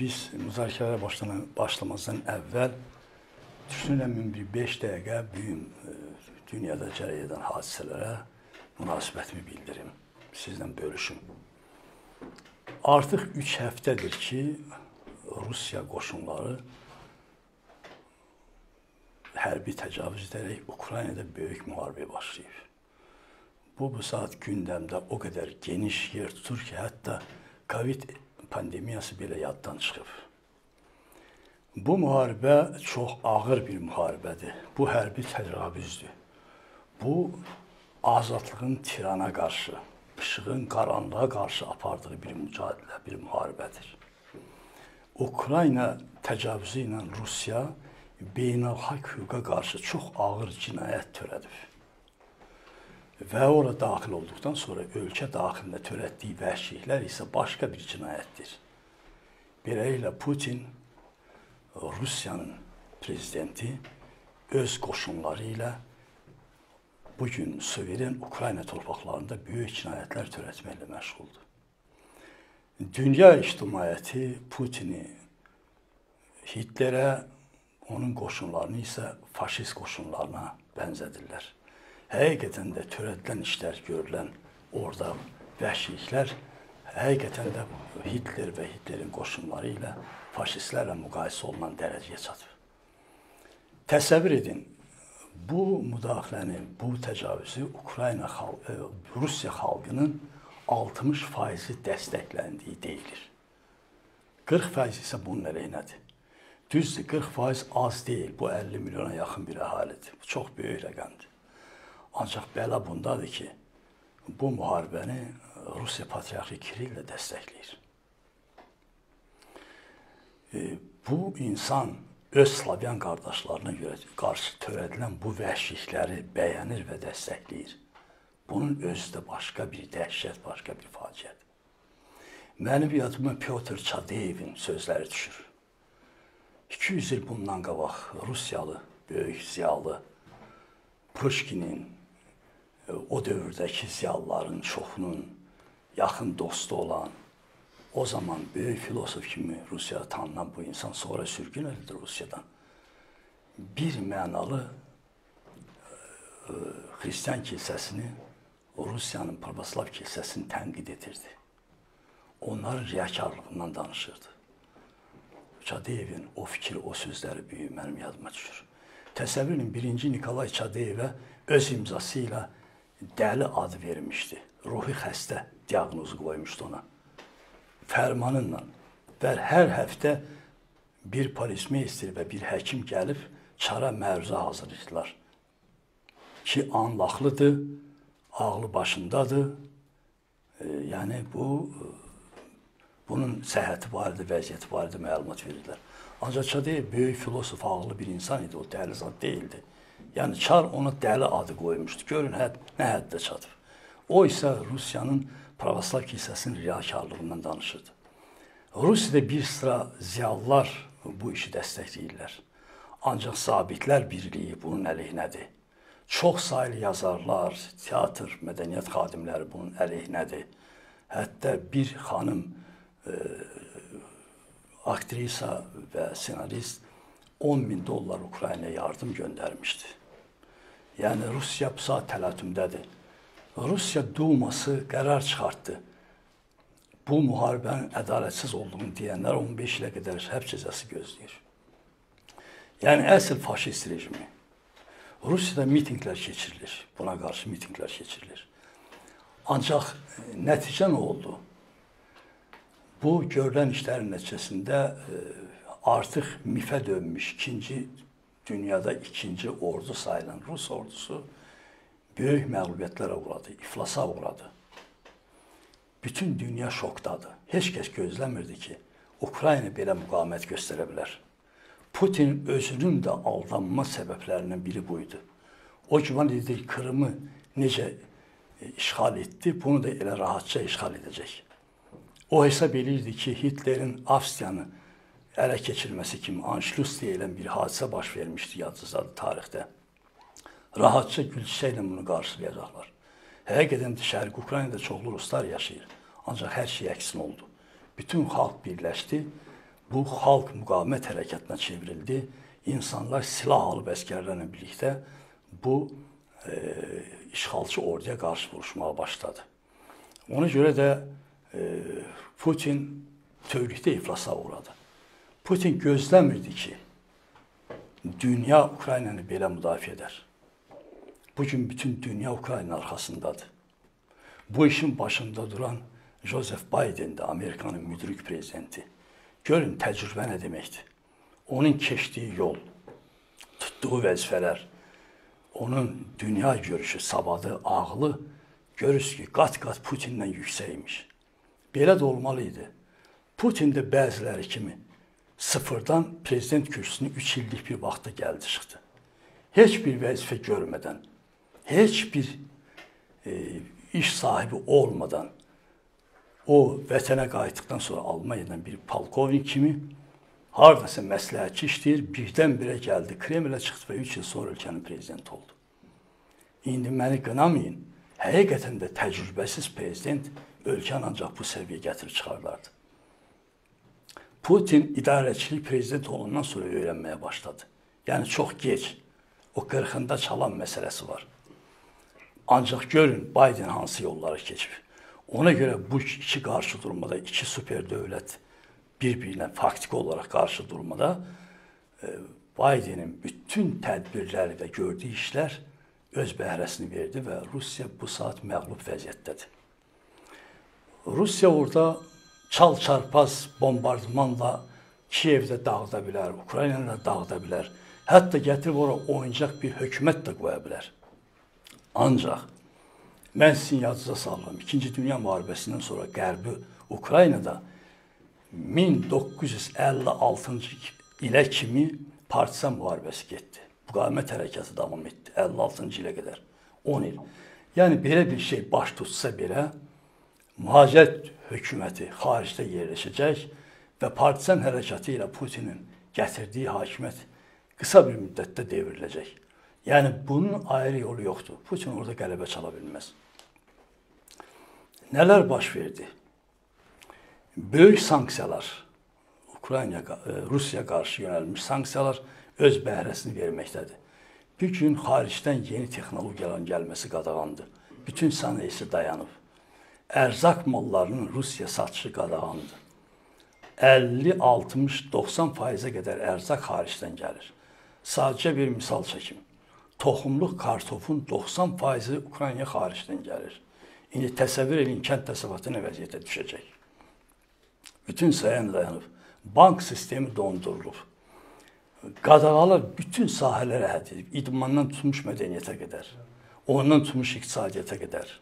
biz müzakirələrə başlanan başlamazdan əvvəl düşünürəm bir 5 dəqiqə gün e, dünyada cərəyan edən hadisələrə münasibətimi bildirim, sizlə bölüşüm. Artıq 3 həftədir ki, Rusiya qoşunları hərbi təcavüz edərək Ukraynada böyük müharibə başlayıb. Bu bu saat gündəmdə o qədər geniş yer tutur ki, hətta Covid pandemiyası belə yaddan çıxıb. Bu müharibə çox ağır bir müharibədir. Bu hərbi təcavüzdür. Bu azadlığın tirana qarşı, işığın qaranlığa qarşı apardığı bir mücadilə, bir müharibədir. Ukrayna təcavüzü ilə Rusiya beynəlxalq hüquqa qarşı çox ağır cinayət törədib. Və ora daxil olduqdan sonra ölkə daxilində törətdiyi vəhşiliklər isə başqa bir cinayətdir. Beləliklə Putin Rusiyanın prezidenti öz qoşunları ilə bu gün suveren Ukrayna torpaqlarında böyük cinayətlər törətməklə məşğuldur. Dünya ictimaiyyəti Putini Hitlerə, onun qoşunlarını isə faşist qoşunlarına bənzədirlər. Həqiqətən də törədilən işlər, görülən orada vəhşiliklər həqiqətən də Hitler və Hitlerin qoşunları ilə faşistlərlə müqayisə olunan dərəcəyə çatıb. Təsəvvür edin, bu müdaxiləni, bu təcavüzü Ukrayna xalqı, e, Rusiya xalqının 60% dəstəkləndiyi deyilir. 40% isə bunun əleyhinədir. Düzdür, 40% az deyil. Bu 50 milyona yaxın bir əhalidir. Bu çox böyük rəqəmdir. Ancaq bəla bundadır ki, bu müharibəni Rusiya patriarxı Kirill də dəstəkləyir. E, bu insan öz Slavyan qardaşlarına görə qarşı törədilən bu vəhşilikləri bəyənir və dəstəkləyir. Bunun özü də başqa bir dəhşət, başqa bir faciədir. Mənim yadıma Pyotr Çadeyevin sözləri düşür. 200 il bundan qabaq Rusiyalı böyük ziyalı Pushkinin e, o dövrdəki ziyalıların çoxunun yaxın dostu olan o zaman böyük filosof kimi Rusiyada tanınan bu insan sonra sürgün edildi Rusiyadan. Bir mənalı e, Xristian kilsəsini Rusiyanın Pravoslav kilsəsini tənqid edirdi. Onların riyakarlığından danışırdı. Çadeyevin o fikri, o sözləri büyük mənim yadıma düşür. Təsəvvür edin, birinci Nikolay Çadeyevə öz imzası ilə dəli adı vermişdi. Ruhi xəstə diaqnozu qoymuşdu ona fərmanınla və hər həftə bir polismeyster və bir həkim gəlib çara məruzə hazırlayırdılar. Ki anlaqlıdır, ağlı başındadır. E, yəni bu bunun səhhəti barədə, vəziyyəti barədə məlumat verirdilər. Ancaq Çadev böyük filosof, ağıllı bir insan idi, o dəli zad deyildi. Yəni Çar ona dəli adı qoymuşdu. Görün hədd nə həddə çatıb. O isə Rusiyanın Pravoslav kilsəsinin riyakarlığından danışırdı. Rusiyada bir sıra ziyalılar bu işi dəstəkləyirlər. Ancaq Sabitlər Birliyi bunun əleyhinədir. Çox saylı yazarlar, teatr, mədəniyyət xadimləri bunun əleyhinədir. Hətta bir xanım e, aktrisa və senarist 10 min dollar Ukraynaya yardım göndərmişdi. Yəni Rusiya bu saat təlatümdədir. Rusiya Duması qərar çıxartdı. Bu müharibənin ədalətsiz olduğunu deyənlər 15 ilə qədər həbs cəzası gözləyir. Yəni əsl faşist rejimi. Rusiyada mitinqlər keçirilir. Buna qarşı mitinqlər keçirilir. Ancaq e, nəticə nə oldu? Bu görülən işlərin nəticəsində e, artıq mifə dönmüş ikinci dünyada ikinci ordu sayılan Rus ordusu böyük məğlubiyyətlərə uğradı, iflasa uğradı. Bütün dünya şokdadır. Heç kəs gözləmirdi ki, Ukrayna belə müqavimət göstərə bilər. Putin özünün də aldanma səbəblərindən biri bu idi. O güman idi ki, Krımı necə e, işğal etdi, bunu da elə rahatca işğal edəcək. O hesab eləyirdi ki, Hitlerin Avstriyanı ələ keçirməsi kimi Anşlus deyilən bir hadisə baş vermişdi yadınızdadır tarixdə rahatca gülçəklə bunu qarşılayacaqlar. Həqiqətən də Şərq Ukraynada çoxlu ruslar yaşayır. Ancaq hər şey əksin oldu. Bütün xalq birləşdi. bu xalq müqavimət hərəkatına çevrildi. İnsanlar silah alıb əskərlərlə birlikdə bu e, işğalçı orduya qarşı vuruşmağa başladı. Ona görə də e, Putin bütövlükdə iflasa uğradı. Putin gözləmirdi ki, dünya Ukraynanı belə müdafiə edər. Bu gün bütün dünya Ukraynanın arxasındadır. Bu işin başında duran Joseph Biden də Amerikanın müdrik prezidenti. Görün təcrübə nə deməkdir. Onun keçdiyi yol, tutduğu vəzifələr, onun dünya görüşü, savadı, ağlı görürsüz ki, qat-qat Putinlə yüksəkmiş. Belə də olmalı idi. Putin də bəziləri kimi sıfırdan prezident kürsüsünə 3 illik bir vaxtda gəldi çıxdı. Heç bir vəzifə görmədən, heç bir e, iş sahibi olmadan o vətənə qayıtdıqdan sonra Almaniyadan bir polkovnik kimi hardasa məsləhətçi işləyir, birdən-birə gəldi, Kremlə çıxdı və 3 il sonra ölkənin prezidenti oldu. İndi məni qınamayın, həqiqətən də təcrübəsiz prezident ölkəni ancaq bu səviyyəyə gətirib çıxarlardı. Putin idarəçilik prezident olandan sonra öyrənməyə başladı. Yəni çox gec. O 40-ında çalan məsələsi var. Ancaq görün Biden hansı yolları keçib. Ona görə bu iki qarşı durmada, iki super dövlət bir-birinə faktiki olaraq qarşı durmada e, Bidenin bütün tədbirləri və gördüyü işlər öz bəhrəsini verdi və Rusiya bu saat məğlub vəziyyətdədir. Rusiya orada çal-çarpaz bombardmanla Kiyevdə dağıda bilər, Ukraynanı da dağıda bilər. Hətta gətirib ora oyuncaq bir hökumət də qoya bilər. Ancaq mən sizin yadınıza salıram. İkinci Dünya müharibəsindən sonra Qərbi Ukraynada 1956-cı ilə kimi partisan müharibəsi getdi. Müqavimət hərəkatı davam etdi 56-cı ilə qədər 10 il. Yəni belə bir şey baş tutsa belə mühacirət hökuməti xaricdə yerləşəcək və partisan hərəkatı ilə Putinin gətirdiyi hakimiyyət qısa bir müddətdə devriləcək. Yəni bunun ayrı yolu yoxdur. Putin orada qələbə çala bilməz. Nələr baş verdi? Böyük sanksiyalar Ukrayna e, Rusiya qarşı yönəlmiş sanksiyalar öz bəhrəsini verməkdədir. Bir gün xaricdən yeni texnologiyaların gəlməsi qadağandır. Bütün sənayesi dayanıb ərzaq mallarının Rusiya satışı qadağandır. 50, 60, 90 faizə qədər ərzaq xaricdən gəlir. Sadəcə bir misal çəkim. Toxumluq kartofun 90 faizi Ukraynaya xaricdən gəlir. İndi təsəvvür edin kənd təsərrüfatı nə vəziyyətə düşəcək. Bütün sayan dayanıb. Bank sistemi dondurulub. Qadağalar bütün sahələrə hədd edib. İdmandan tutmuş mədəniyyətə qədər. Ondan tutmuş iqtisadiyyata qədər.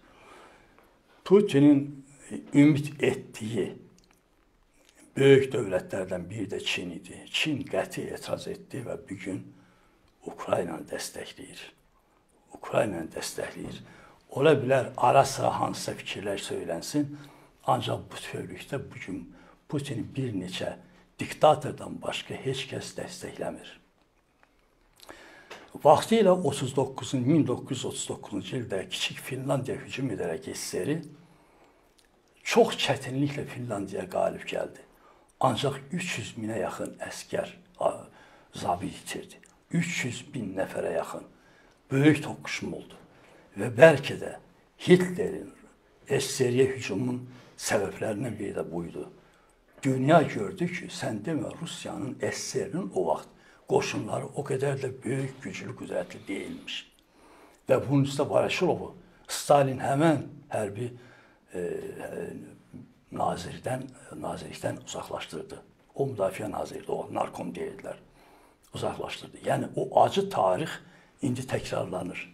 Putinin ümid etdiyi böyük dövlətlərdən biri də Çin idi. Çin qəti etiraz etdi və bu gün Ukraynanı dəstəkləyir. Ukraynanı dəstəkləyir. Ola bilər ara-sıra hansısa fikirlər söylənsin, ancaq bütövlükdə bu gün Putini bir neçə diktatordan başqa heç kəs dəstəkləmir. Vaxtilə 39-un 1939-cu ildə kiçik Finlandiya hücum edərək SSR çox çətinliklə Finlandiyaya qalib gəldi. Ancaq 300 minə yaxın əskər zabit itirdi. 300 bin nəfərə yaxın böyük toqquşma oldu. Və bəlkə də Hitlerin SSR-yə hücumun səbəblərindən biri də buydu. Dünya gördü ki, sən demə Rusiyanın SSR-nin o vaxt qoşunları o qədər də böyük, güclü, qüdrətli deyilmiş. Və bunun üstə Baraşilovu Stalin həmən hərbi e, nazirdən, nazirlikdən uzaqlaşdırdı. O müdafiə naziridir, o narkom deyildilər. Uzaqlaşdırdı. Yəni o acı tarix indi təkrarlanır.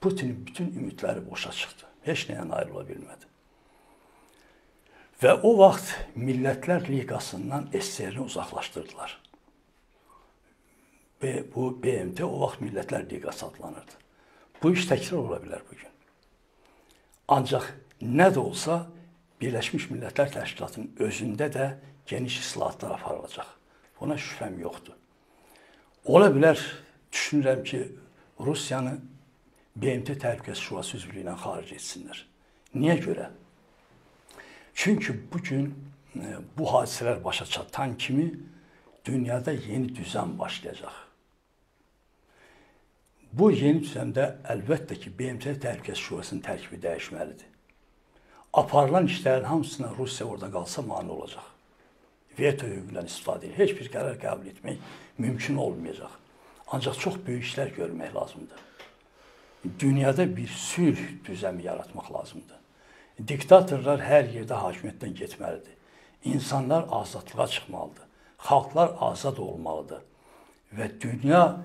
Putinin bütün ümidləri boşa çıxdı. Heç nəyə nail ola bilmədi. Və o vaxt Millətlər Liqasından SSR-ni uzaqlaşdırdılar. Bu BMT o vaxt Millətlər Liqası adlanırdı. Bu iş təkrar ola bilər bu gün. Ancaq nə də olsa Birləşmiş Millətlər Təşkilatının özündə də geniş islahatlar aparılacaq. Buna şübhəm yoxdur. Ola bilər, düşünürəm ki, Rusiyanı BMT Təhlükəsizlik Şurası üzvlüyündən xaric etsinlər. Niyə görə? Çünki bu gün bu hadisələr başa çatan kimi dünyada yeni düzen başlayacaq. Bu yeni düzəndə əlbəttə ki, BMT Təhlükəsizlik Şurasının tərkibi dəyişməlidir. Aparılan işlərin hamısına Rusiya orada qalsa mane olacaq. Veto hüququndan istifadə edir. Heç bir qərar qəbul etmək mümkün olmayacaq. Ancaq çox böyük işlər görmək lazımdır. Dünyada bir sülh düzəmi yaratmaq lazımdır. Diktatorlar hər yerdə hakimiyyətdən getməlidir. İnsanlar azadlığa çıxmalıdır. Xalqlar azad olmalıdır. Və dünya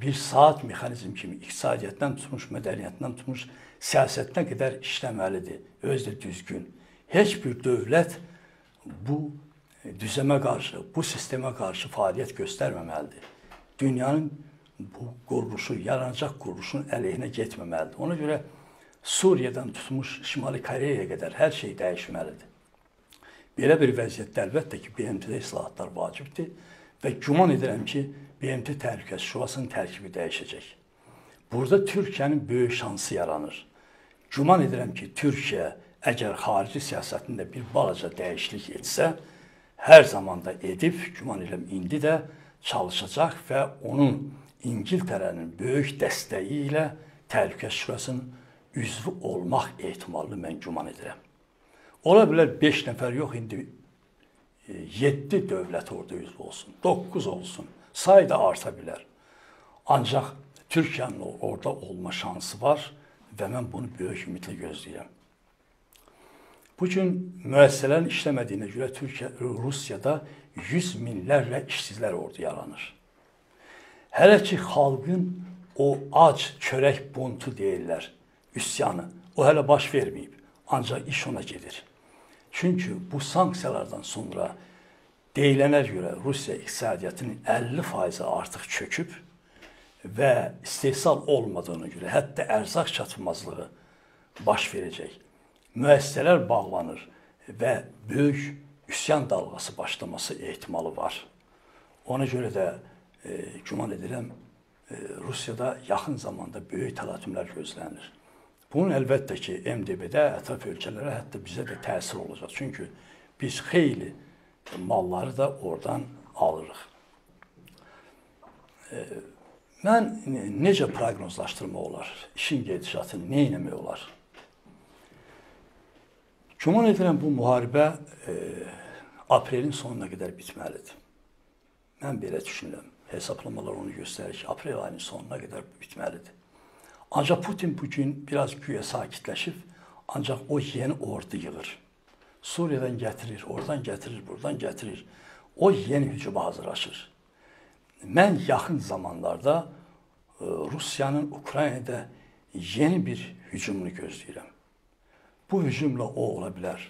bir saat mexanizm kimi iqtisadiyyatdan tutmuş, mədəniyyətdən tutmuş, siyasətinə qədər işləməlidir. Özü də düzgün. Heç bir dövlət bu düzəmə qarşı, bu sistemə qarşı fəaliyyət göstərməməlidir. Dünyanın bu quruluşu, yaranacaq quruluşun əleyhinə getməməlidir. Ona görə Suriyadan tutmuş Şimali Koreyaya qədər hər şey dəyişməlidir. Belə bir vəziyyətdə əlbəttə ki, BMT-də islahatlar vacibdir və güman edirəm ki, BMT Təhlükəsizlik Şurasının tərkibi dəyişəcək. Burada Türkiyənin böyük şansı yaranır. Güman edirəm ki, Türkiyə əgər xarici siyasətində bir balaca dəyişiklik etsə, hər zaman da edib, güman edirəm indi də çalışacaq və onun İngiltərənin böyük dəstəyi ilə Təhlükəsizlik Şurasının üzvü olmaq ehtimalını mən güman edirəm. Ola bilər 5 nəfər yox, indi 7 e, dövlət orada üzv olsun, 9 olsun. Say da arta bilər. Ancaq Türkiyənin orada olma şansı var və mən bunu böyük ümidlə gözləyirəm. Bu gün müəssisələrin işləmədiyinə görə Türkiyə Rusiyada 100 minlərlə işsizlər orada yaranır. Hələ ki xalqın o ac, çörək buntu deyirlər, üsyanı, o hələ baş verməyib. Ancaq iş ona gedir. Çünki bu sanksiyalardan sonra deyilənə görə Rusiya iqtisadiyyatının 50% artıq çöküb və istehsal olmadığına görə hətta ərzaq çatılmazlığı baş verəcək. Müəssisələr bağlanır və böyük üsyan dalğası başlaması ehtimalı var. Ona görə də e, güman edirəm e, Rusiyada yaxın zamanda böyük təlatümlər gözlənilir. Bunun əlbəttə ki, MDB-də ətraf ölkələrə, hətta bizə də təsir olacaq. Çünki biz xeyli malları da oradan alırıq. Mən necə proqnozlaşdırmaq olar? İşin gedişatını nə etmək olar? Güman edirəm bu müharibə e, aprelin sonuna qədər bitməlidir. Mən belə düşünürəm. Hesablamalar onu göstərir ki, aprel ayının sonuna qədər bitməlidir. Ancaq Putin bu gün biraz güya sakitləşib, ancaq o yeni ordu yığır. Suriyadan gətirir, oradan gətirir, buradan gətirir. O yeni hücuma hazırlaşır. Mən yaxın zamanlarda e, Rusiyanın Ukraynada yeni bir hücumunu gözləyirəm. Bu hücumla o ola bilər.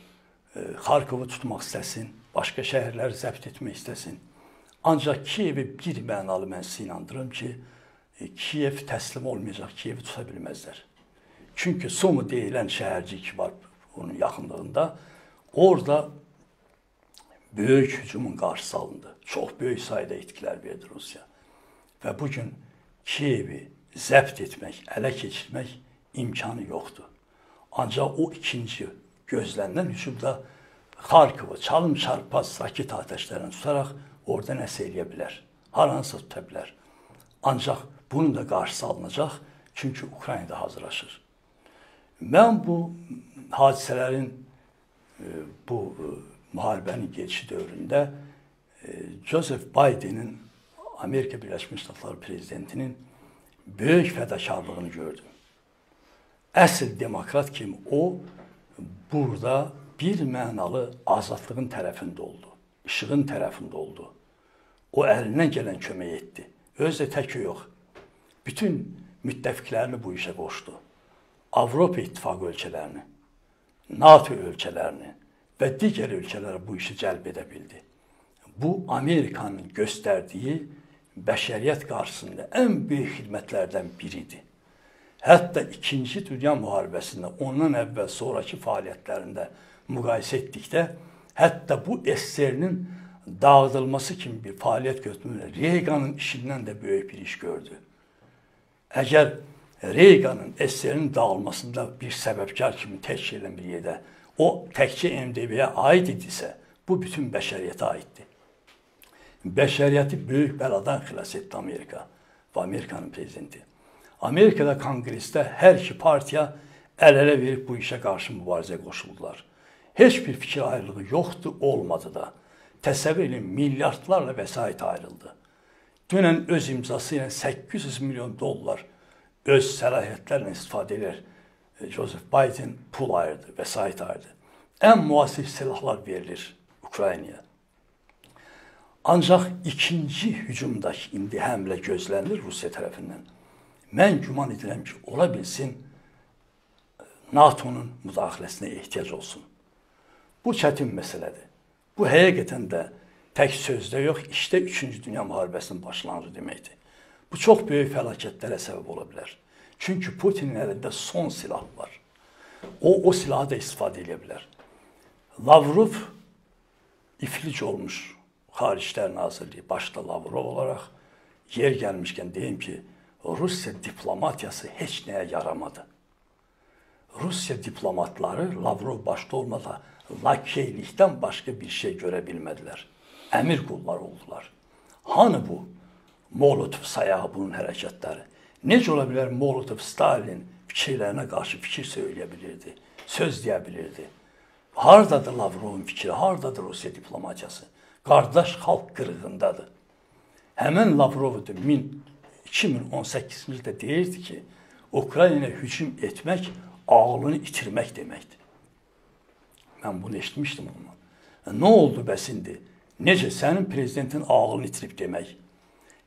E, Xarkovu tutmaq istəsin, başqa şəhərləri zəbt etmək istəsin. Ancaq Kiyevi bir mənalı mən sizə inandırım ki, e, Kiyev təslim olmayacaq, Kiyevi tuta bilməzlər. Çünki Sumu deyilən şəhərcik var onun yaxınlığında. Orada böyük hücumun qarşısı alındı. Çox böyük sayda itkilər verdi Rusiya. Və bu gün Kiyevi zəbt etmək, ələ keçirmək imkanı yoxdur. Ancaq o ikinci gözlənilən hücumda Xarkovu çalım çarpaz raket atəşlərini tutaraq orada nəsə eləyə bilər. Haransa tuta bilər. Ancaq bunun da qarşısı alınacaq, çünki Ukraynada hazırlaşır. Mən bu hadisələrin bu e, müharibənin gedişi dövründə e, Joseph Bidenin Amerika Birləşmiş Ştatları prezidentinin böyük fədakarlığını gördüm. Əsl demokrat kimi o burada bir mənalı azadlığın tərəfində oldu, işığın tərəfində oldu. O əlindən gələn kömək etdi. Özü də tək yox. Bütün müttəfiqlərini bu işə qoşdu. Avropa İttifaqı ölkələrini, NATO ölkələrini və digər ölkələrə bu işi cəlb edə bildi. Bu Amerikanın göstərdiyi bəşəriyyət qarşısında ən böyük xidmətlərdən biridir. Hətta 2-ci Dünya müharibəsində ondan əvvəl sonrakı fəaliyyətlərində müqayisə etdikdə, hətta bu SSR-nin dağıdılması kimi bir fəaliyyət götürmür. Reaganın işindən də böyük bir iş gördü. Əgər Reaganın SSR-nin dağılmasında bir səbəbkar kimi təşkil edən bir yerdə o təkcə MDB-yə aid idisə, Bu bütün bəşəriyyətə aiddir. Bəşəriyyəti böyük bəladan xilas etdi Amerika və Amerikanın prezidenti. Amerikada konqresdə hər iki partiya əl-ələ verib bu işə qarşı mübarizəyə qoşuldular. Heç bir fikir ayrılığı yoxdur, olmadı da. Təsəvvür edin, milyardlarla vəsait ayrıldı. Dünən öz imzası ilə 800 milyon dollar öz səlahiyyətlərlə istifadə edir. Joseph Biden pul ayırdı, vəsait ayırdı. Ən müasir silahlar verilir Ukraynaya. Ancaq ikinci hücumda indi həmlə gözlənilir Rusiya tərəfindən. Mən güman edirəm ki, ola bilsin NATO-nun müdaxiləsinə ehtiyac olsun. Bu çətin məsələdir. Bu həqiqətən də tək sözdə yox, işdə 3-cü Dünya müharibəsinin başlanğıcı deməkdir. Bu çox böyük fəlakətlərə səbəb ola bilər. Çünki Putinin əlində son silah var. O, o silahı da istifadə edə bilər. Lavrov iflic olmuş Xariclər Nazirliyi başda Lavrov olaraq yer gəlmişkən deyim ki, Rusiya diplomatiyası heç nəyə yaramadı. Rusiya diplomatları Lavrov başda olmada lakeylikdən başqa bir şey görə bilmədilər. Əmir qullar oldular. Hanı bu? Molotov sayağı bunun hərəkətləri. Necə ola bilər Molotov Stalin fikirlərinə qarşı fikir söyləyə bilirdi, söz deyə bilirdi. Hardadır Lavrovun fikri, hardadır Rusiya diplomatiyası? Qardaş xalq qırğındadır. Həmin Lavrov 2018-ci ildə deyirdi ki, Ukraynaya hücum etmək ağlını itirmək deməkdir. Mən bunu eşitmişdim ondan. E, nə oldu bəs indi? Necə sənin prezidentin ağlını itirib demək?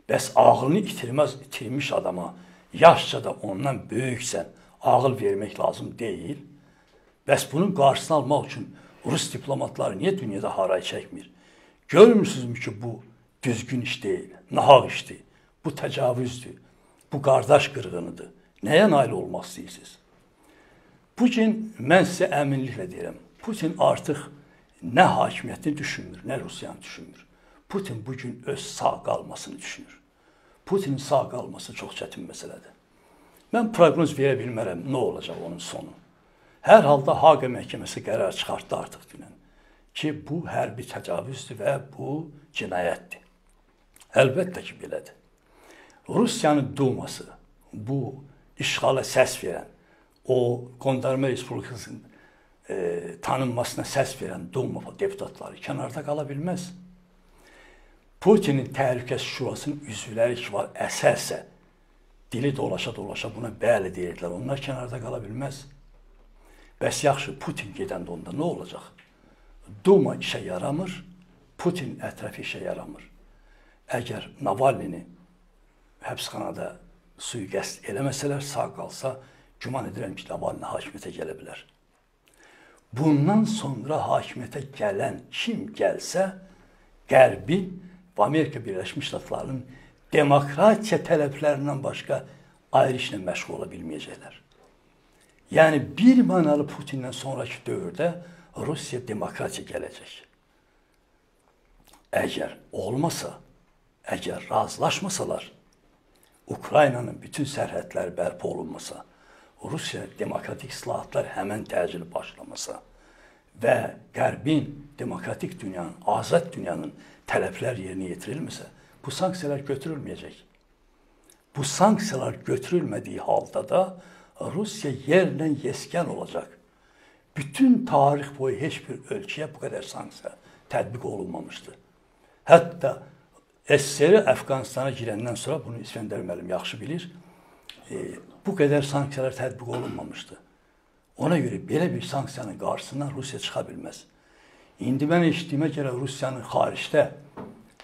Bəs ağlını itirməz, itirmiş adama yaşca da ondan böyüksən, ağıl vermək lazım deyil. Bəs bunun qarşısını almaq üçün Rus diplomatları niyə dünyada haray çəkmir? Görmürsünüzmü ki, bu düzgün iş deyil, nahaq işdir. Bu təcavüzdür. Bu qardaş qırğınıdır. Nəyə nail olmaq istəyirsiniz? Bu gün mən sizə əminliklə deyirəm, Putin artıq nə hakimiyyətini düşünmür, nə Rusiyanı düşünmür. Putin bu gün öz sağ qalmasını düşünür. Putinin sağ qalması çox çətin məsələdir. Mən proqnoz verə bilmərəm nə olacaq onun sonu. Hər halda Haqa məhkəməsi qərar çıxartdı artıq dünən ki, bu hərbi təcavüzdür və bu cinayətdir. Əlbəttə ki, belədir. Rusiyanın Duması bu işğala səs verən, o Qondarma Respublikasının e, tanınmasına səs verən Duma deputatları kənarda qala bilməz. Putinin Təhlükəsizlik Şurasının üzvləri ki var, əsasə dili dolaşa-dolaşa buna bəli deyirdilər. Onlar kənarda qala bilməz. Bəs yaxşı, Putin gedəndə onda nə olacaq? Duma işə yaramır, Putin ətrafı işə yaramır. Əgər Navalnini həbsxanada sui-qəsd eləməsələr, sağ qalsa, güman edirəm ki, Navalni hakimiyyətə gələ bilər. Bundan sonra hakimiyyətə gələn kim gəlsə, Qərbin və Amerika Birləşmiş Ştatlarının demokratiya tələblərindən başqa ayrı işlə məşğul ola bilməyəcəklər. Yəni bir mənalı Putindən sonrakı dövrdə Rusiya demokratiya gələcək. Əgər olmasa, əgər razılaşmasalar, Ukraynanın bütün sərhədləri bərpa olunmasa, Rusiya demokratik islahatlar həmən təcili başlamasa və Qərbin demokratik dünyanın, azad dünyanın tələbləri yerinə yetirilmirsə, bu sanksiyalar götürülməyəcək. Bu sanksiyalar götürülmədiyi halda da Rusiya yerlə yeskən olacaq. Bütün tarix boyu heç bir ölkəyə bu qədər sanksiya tətbiq olunmamışdı. Hətta SSR Əfqanistana girəndən sonra bunu İskəndər müəllim yaxşı bilir. E, bu qədər sanksiyalar tətbiq olunmamışdı. Ona görə belə bir sanksiyanın qarşısından Rusiya çıxa bilməz. İndi mən eşitdiyimə görə Rusiyanın xaricdə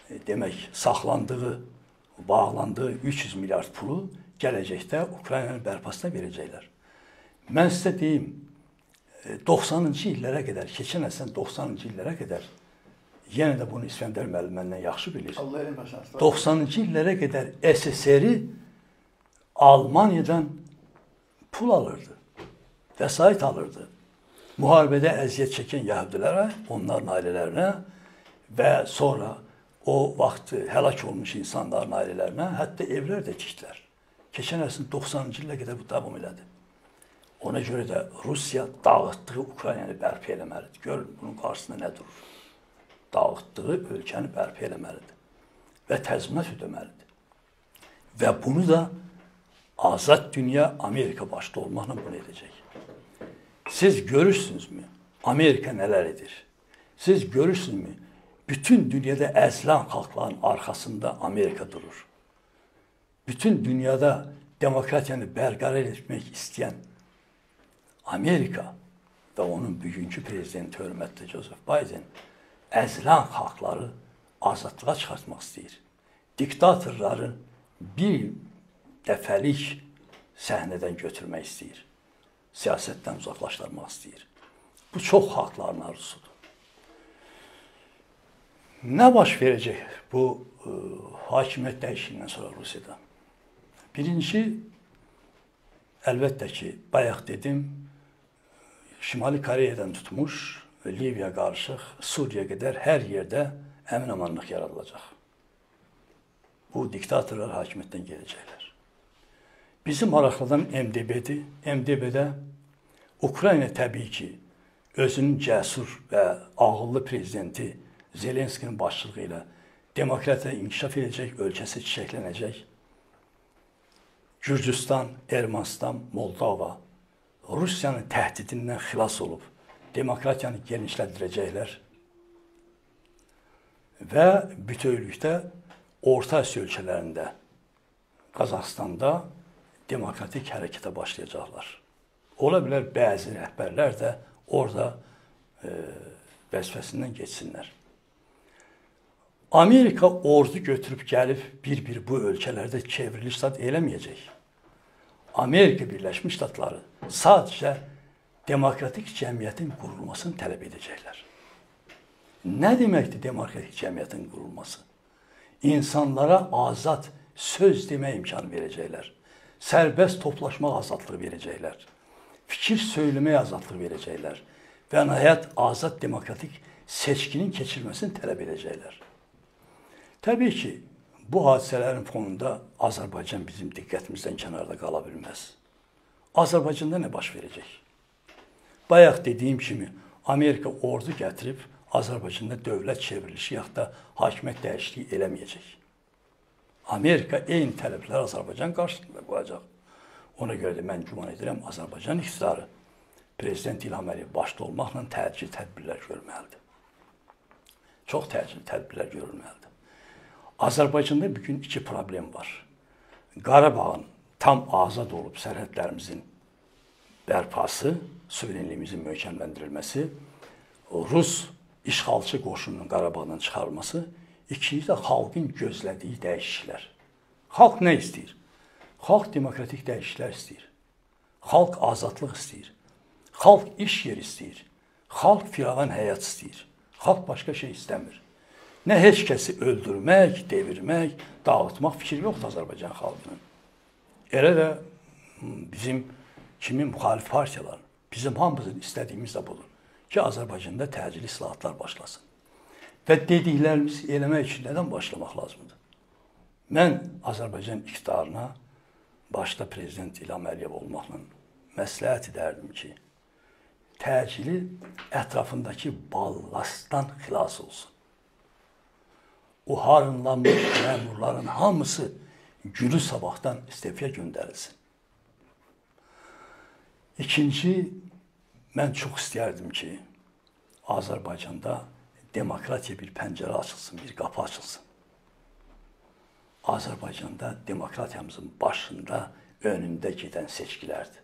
e, demək saxlandığı, bağlandığı 300 milyard pulu gələcəkdə Ukraynanın bərpasına verəcəklər. Mən sizə deyim, 90-cı e, illərə qədər, keçən əsrin 90-cı illərə qədər yenə də bunu İskəndər müəllim məndən yaxşı bilir. 90-cı illərə qədər SSR-i Almaniyadan pul alırdı, vəsait alırdı. Müharibədə əziyyət çəkən yəhudilərə, onların ailələrinə və sonra o vaxt həlak olmuş insanların ailələrinə hətta evlər də tikdilər. Keçən əsrin 90-cı ilə qədər bu davam elədi. Ona görə də Rusiya dağıtdığı Ukraynanı bərpa eləməlidir. Görün bunun qarşısında nə durur. dağıtdığı ölkəni bərpa eləməlidir və təzminat ödəməlidir. Və bunu da azad dünya Amerika başda olmaqla bunu edəcək. Siz görürsünüzmü? Amerika nələr edir? Siz görürsünüzmü? Bütün dünyada əzilən xalqların arxasında Amerika durur. Bütün dünyada demokratiyanı bərqərar etmək istəyən Amerika və onun bugünkü prezidenti hörmətli Joseph Biden əzilən xalqları azadlığa çıxartmaq istəyir. Diktatorları bir dəfəlik səhnədən götürmək istəyir. Siyasətdən uzaqlaşdırmaq istəyir. Bu çox xalqların arzusudur. Nə baş verəcək bu ə, e, hakimiyyət dəyişikliyindən sonra Rusiyada? Birinci əlbəttə ki, bayaq dedim, Şimali Koreyadan tutmuş, Liviya qarışıq, Suriya qədər hər yerdə əmin-amanlıq yaradılacaq. Bu diktatorlar hakimiyyətdən gələcəklər. Bizi maraqladan MDB-dir. MDB-də Ukrayna təbii ki, özünün cəsur və ağıllı prezidenti Zelenskinin başçılığı ilə demokratiya inkişaf edəcək, ölkəsi çiçəklənəcək. Gürcüstan, Ermənistan, Moldova Rusiyanın təhdidindən xilas olub demokratiyanı genişləndirəcəklər və bütövlükdə Orta Asiya ölkələrində, Qazaxstanda demokratik hərəkətə başlayacaqlar. Ola bilər bəzi rəhbərlər də orada e, vəzifəsindən keçsinlər. Amerika ordu götürüb gəlib bir-bir bu ölkələrdə çevriliş zad eləməyəcək. Amerika Birləşmiş Ştatları sadəcə demokratik cəmiyyətin qurulmasını tələb edəcəklər. Nə deməkdir demokratik cəmiyyətin qurulması? İnsanlara azad söz demək imkanı verəcəklər. Sərbəst toplaşmaq azadlığı verəcəklər. Fikir söyləmək azadlığı verəcəklər. Və nəhayət azad demokratik seçkinin keçirilməsini tələb edəcəklər. Təbii ki, Bu hadisələrin fonunda Azərbaycan bizim diqqətimizdən kənarda qala bilməz. Azərbaycanda nə baş verəcək? Bayaq dediyim kimi Amerika ordu gətirib Azərbaycanda dövlət çevrilişi yaxud da hakimiyyət dəyişikliyi eləməyəcək. Amerika eyni tələblər Azərbaycan qarşısında qoyacaq. Ona görə də mən güman edirəm Azərbaycan iqtidarı prezident İlham Əliyev başda olmaqla təcili tədbirlər görməlidir. Çox təcili tədbirlər görülməlidir. Azərbaycanda bu gün iki problem var. Qarabağın tam azad olub sərhədlərimizin bərpası, suverenliyimizin möhkəmləndirilməsi, Rus işğalçı qoşununun Qarabağdan çıxarılması, ikinci də xalqın gözlədiyi dəyişikliklər. Xalq nə istəyir? Xalq demokratik dəyişikliklər istəyir. Xalq azadlıq istəyir. Xalq iş yeri istəyir. Xalq firavan həyat istəyir. Xalq başqa şey istəmir. Nə heç kəsi öldürmək, devirmək, dağıtmaq fikri yoxdur Azərbaycan xalqının. Elə də bizim kimi müxalif partiyalar, bizim hamımızın istədiyimiz də budur ki, Azərbaycanda təcili islahatlar başlasın. Və dediklərimizi eləmək üçün nədən başlamaq lazımdır? Mən Azərbaycan iqtidarına başda prezident İlham Əliyev olmaqla məsləhət edərdim ki, təcili ətrafındakı ballastdan xilas olsun o harınlanmış məmurların hamısı günü sabahdan istefaya göndərilsin. İkinci, mən çox istərdim ki, Azərbaycanda demokratiya bir pəncərə açılsın, bir qapı açılsın. Azərbaycanda demokratiyamızın başında, önündə gedən seçkilərdir.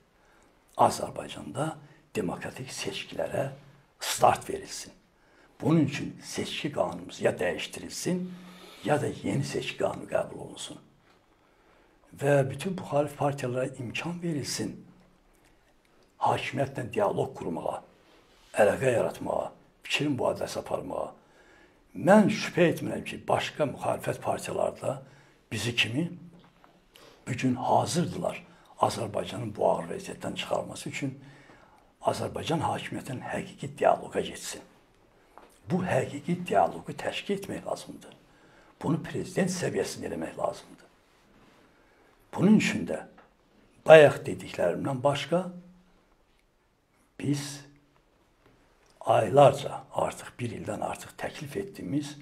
Azərbaycanda demokratik seçkilərə start verilsin. Bunun üçün seçki qanunumuz ya dəyişdirilsin, ya da yeni seçki qanunu qəbul olunsun. Və bütün müxalif partiyalara imkan verilsin hakimiyyətlə dialoq qurmağa, əlaqə yaratmağa, fikir mübadiləsi aparmağa. Mən şübhə etmirəm ki, başqa müxalifət partiyaları da bizi kimi bu gün hazırdılar Azərbaycanın bu ağır vəziyyətdən çıxarması üçün Azərbaycan hakimiyyətinin həqiqi dialoqa getsin bu həqiqi dialoqu təşkil etmək lazımdır. Bunu prezident səviyyəsində eləmək lazımdır. Bunun üçün də bayaq dediklərimdən başqa biz aylarca artıq bir ildən artıq təklif etdiyimiz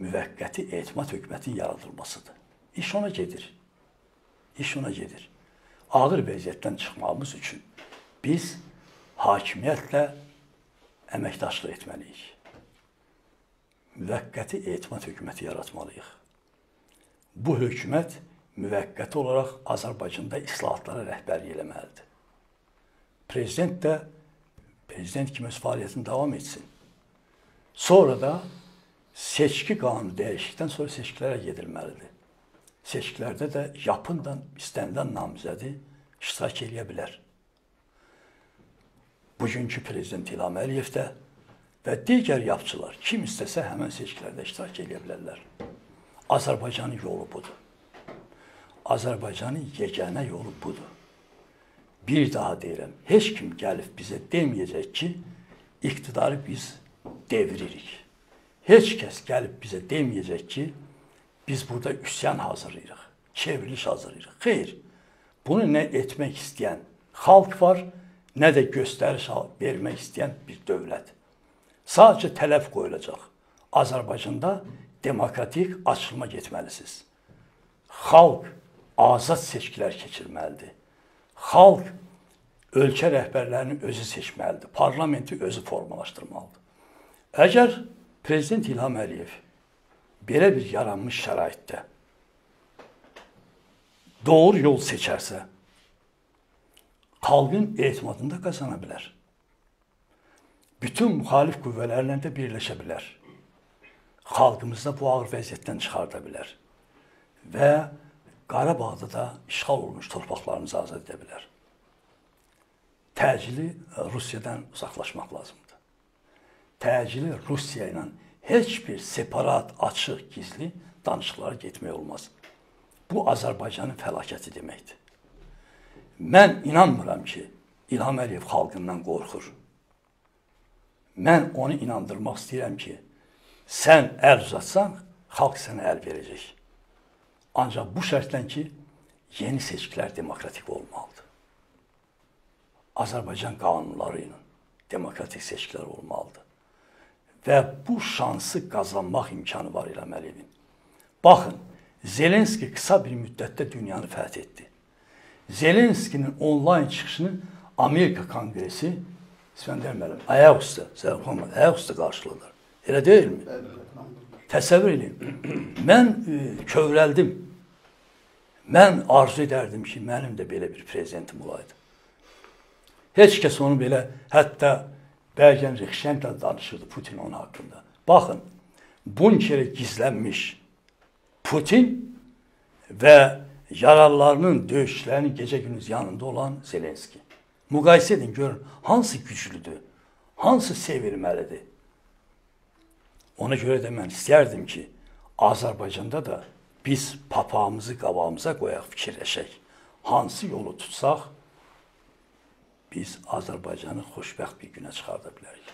müvəqqəti etimad hökumətin yaradılmasıdır. İş ona gedir. İş ona gedir. Ağır vəziyyətdən çıxmağımız üçün biz hakimiyyətlə əməkdaşlıq etməliyik. Müvəqqəti etimad hökuməti yaratmalıyıq. Bu hökumət müvəqqəti olaraq Azərbaycanda islahatlara rəhbərlik eləməlidir. Prezident də prezident kimi öz fəaliyyətini davam etsin. Sonra da seçki qanunu dəyişdikdən sonra seçkilərə gedilməlidir. Seçkilərdə də yapından istənilən namizədi iştirak edə bilər. Bugünkü prezident İlham Əliyev də və digər yapçılar kim istəsə həmin seçkilərdə iştirak edə bilərlər. Azərbaycanın yolu budur. Azərbaycanın yeganə yolu budur. Bir daha deyirəm, heç kim gəlib bizə deməyəcək ki, iqtidarı biz deviririk. Heç kəs gəlib bizə deməyəcək ki, biz burada üsyan hazırlayırıq, çevriliş hazırlayırıq. Xeyr. Bunu nə etmək istəyən xalq var, nə də göstəriş vermək istəyən bir dövlət. Sadəcə tələb qoyulacaq. Azərbaycanda demokratik açılma getməlisiniz. Xalq azad seçkilər keçirməlidir. Xalq ölkə rəhbərlərini özü seçməlidir. Parlamenti özü formalaşdırmalıdır. Əgər prezident İlham Əliyev belə bir yaranmış şəraitdə doğru yol seçərsə, xalqın etimadını da qazana bilər. Bütün müxalif qüvvələrlə də birləşə bilər. Xalqımızı da bu ağır vəziyyətdən çıxarda bilər. Və Qarabağda da işğal olunmuş torpaqlarımızı azad edə bilər. Təcili e, Rusiyadan uzaqlaşmaq lazımdır. Təcili Rusiya ilə heç bir separat, açıq, gizli danışıqlara getmək olmaz. Bu Azərbaycanın fəlakəti deməkdir. Mən inanmıram ki, İlham Əliyev xalqından qorxur. Mən onu inandırmaq istəyirəm ki, sən əl uzatsan, xalq sənə əl verəcək. Ancaq bu şərtlə ki, yeni seçkilər demokratik olmalıdır. Azərbaycan qanunları ilə demokratik seçkilər olmalıdır. Və bu şansı qazanmaq imkanı var İlham Əliyevin. Baxın, Zelenski qısa bir müddətdə dünyanı fəth etdi. Zelenskinin onlayn çıxışını Amerika Konqresi İskəndər müəllim ayaq üstə, Zərif Muhammed ayaq üstə qarşıladılar. Elə deyilmi? Təsəvvür edin. Mən e, kövrəldim. Mən arzu edərdim ki, mənim də belə bir prezidentim olaydı. Heç kəs onu belə, hətta Bəlkən Rixşəndlə danışırdı Putin onun haqqında. Baxın, bunkerə gizlənmiş Putin və yaralılarının, döyüşçülərinin gecə-gündüz yanında olan Zelenski. Müqayisə edin, görün, hansı güclüdür, hansı sevilməlidir. Ona görə də mən istərdim ki, Azərbaycanda da biz papağımızı qabağımıza qoyaq, fikirləşək. Hansı yolu tutsaq, biz Azərbaycanı xoşbəxt bir günə çıxarda bilərik.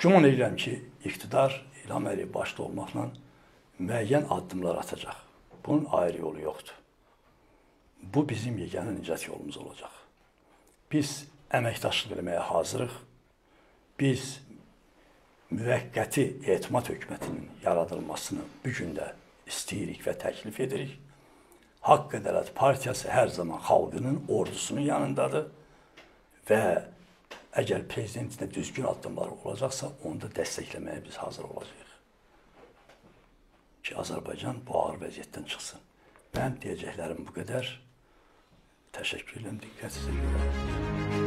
Güman edirəm ki, iqtidar İlham Əliyev başda olmaqla müəyyən addımlar atacaq. Bunun ayrı yolu yoxdur. Bu bizim yeganə nicat yolumuz olacaq. Biz əməkdaşlıq eləməyə hazırıq. Biz müvəqqəti etimad hökumətinin yaradılmasını bu gün də istəyirik və təklif edirik. Haqq Ədalət Partiyası hər zaman xalqının ordusunun yanındadır və əgər prezidentinə düzgün addımlar olacaqsa, onu da dəstəkləməyə biz hazır olacağıq. Ki, Azərbaycan bu ağır vəziyyətdən çıxsın. Mənim deyəcəklərim bu qədər. Təşəkkür edirəm diqqətinizə görə.